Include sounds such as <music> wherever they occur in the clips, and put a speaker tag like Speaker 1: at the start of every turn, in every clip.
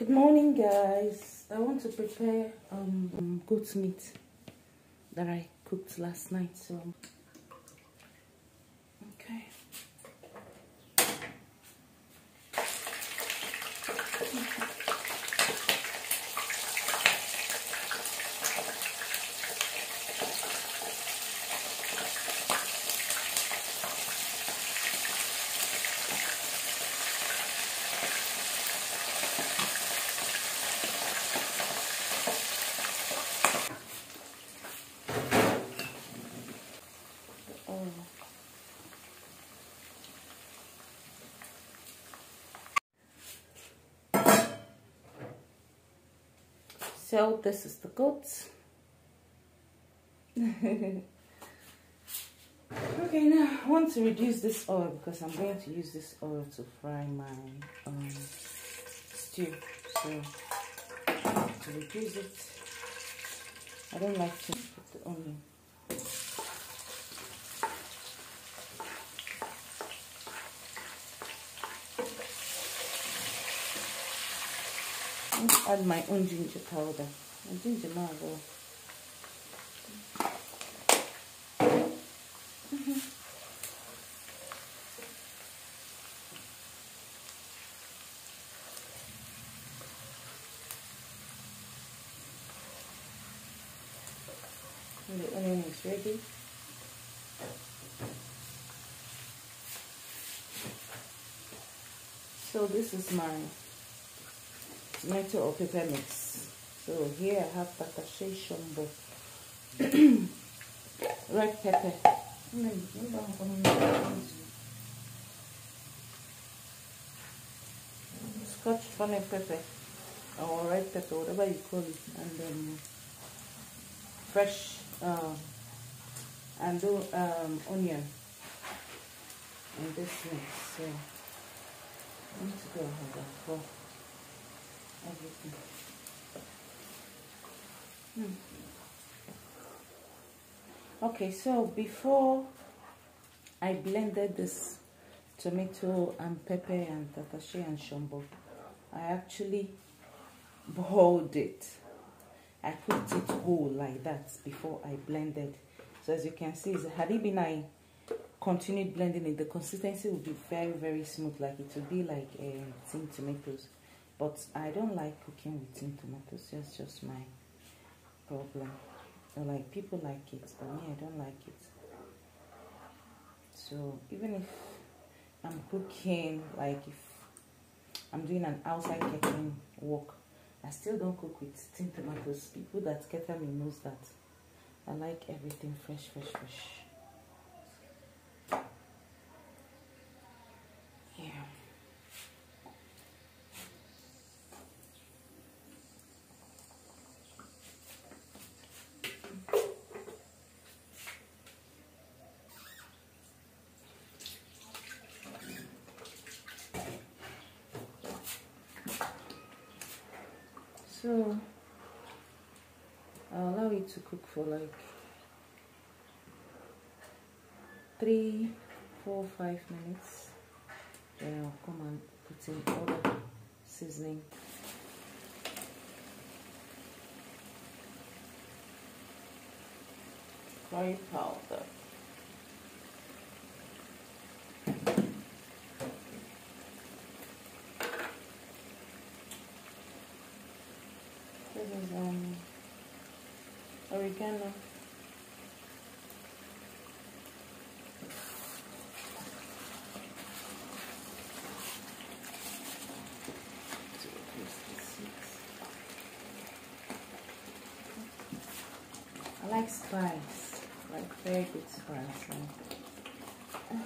Speaker 1: Good morning, guys. I want to prepare um, goat meat that I cooked last night. So, So this is the goat. okay, now I want to reduce this oil because I'm going to use this oil to fry my um, stew. So to reduce it, I don't like to put the onion. Add my own ginger powder. And ginger well. Mm-hmm. And the onion is ready. So this is my tomato or pepper mix. So here I have tatashe shombo, <coughs> red pepper, scotch bonnet pepper or red pepper, whatever you call it, and um, fresh uh, and um, onion in this mix. So I need to go ahead and everything. Hmm. Okay, so before I blended this tomato and pepper and tatashe and shombo, I actually boiled it. I cooked it whole like that before I blended. So as you can see, had it been I continued blending it, the consistency would be very, very smooth. Like it would be like uh, tin tomatoes. But I don't like cooking with tin tomatoes. That's just my problem. Like people like it, but me, I don't like it. So even if I'm cooking, like if I'm doing an outside catering work, I still don't cook with tin tomatoes. People that cater me knows that I like everything fresh, fresh, fresh. So I'll allow it to cook for like three, four, five minutes. Then I'll come and put in all the seasoning. Curry powder. This is um oregano. I like spice, like very good spice. And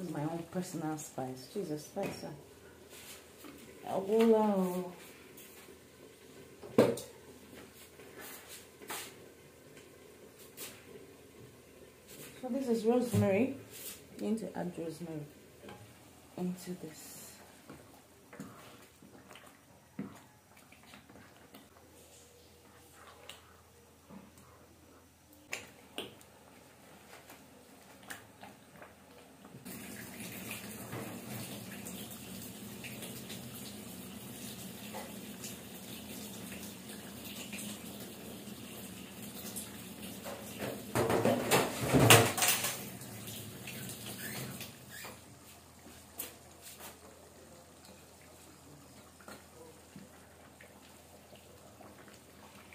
Speaker 1: This my own personal spice. Jesus, spice. So this is rosemary. I'm going to add rosemary into this.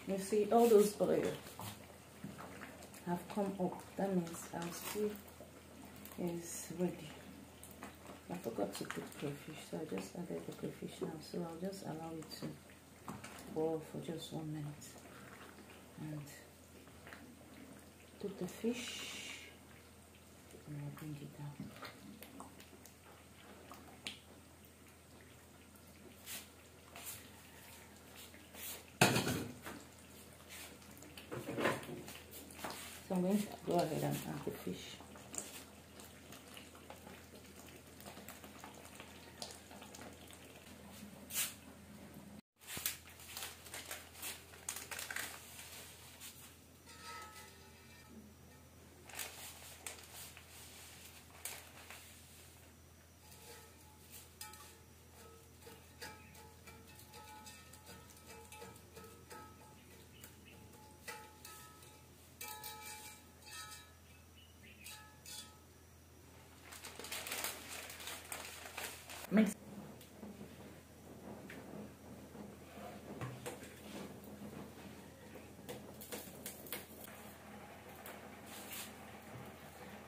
Speaker 1: You see all those oil have come up. That means our stew is ready. I forgot to put crayfish, so I just added the crayfish now. So I'll just allow it to boil for just one minute and put the fish and I'll bring it down. Going to go ahead and add the fish.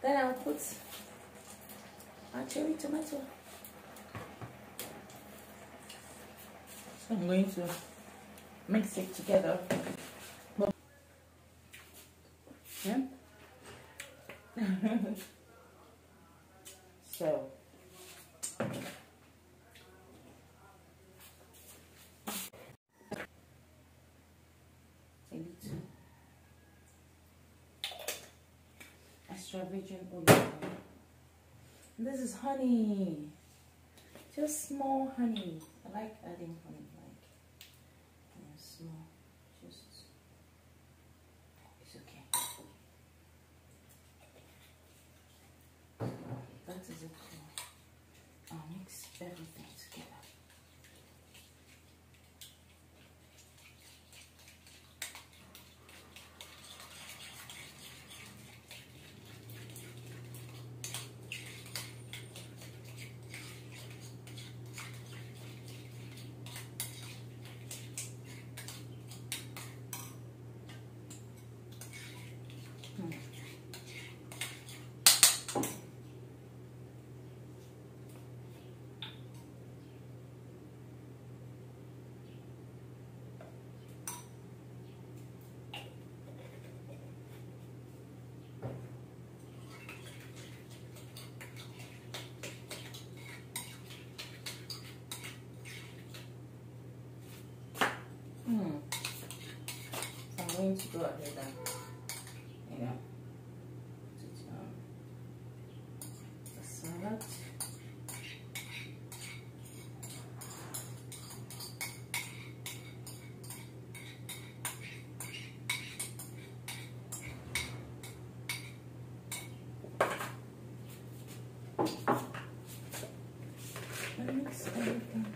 Speaker 1: Then I'll put our cherry tomato. So I'm going to mix it together. Yeah. <laughs> so virgin olive oil. And this is honey. Just small honey. I like adding honey, like yeah, small. Just it's okay. That is it. I'll mix everything To go ahead and, you know, put um, the salad. Mix everything.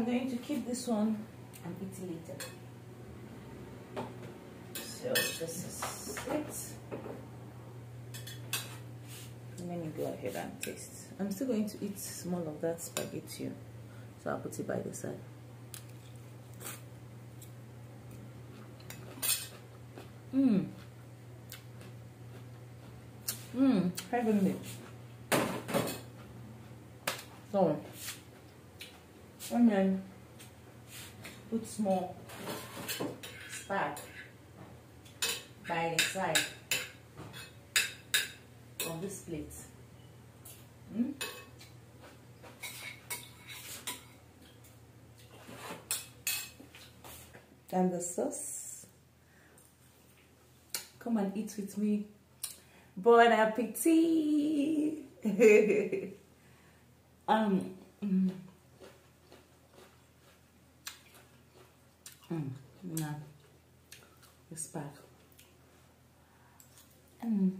Speaker 1: I'm going to keep this one and eat it later. So this is it. Let me go ahead and taste. I'm still going to eat small of that spaghetti, so I'll put it by the side. Mmm. Mmm, heavenly. So, and then put small spag by the side of this plate. Mm? And the sauce. Come and eat with me. Bon appetit! <laughs> um, mm. Mm, no, it's back. Mm.